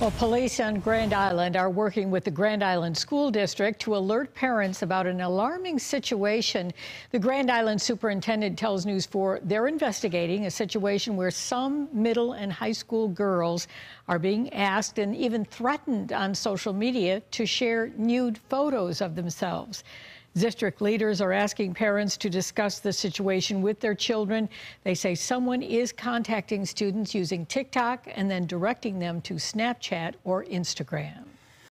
Well, police on Grand Island are working with the Grand Island School District to alert parents about an alarming situation. The Grand Island superintendent tells News 4 they're investigating a situation where some middle and high school girls are being asked and even threatened on social media to share nude photos of themselves. District leaders are asking parents to discuss the situation with their children. They say someone is contacting students using TikTok and then directing them to Snapchat or Instagram.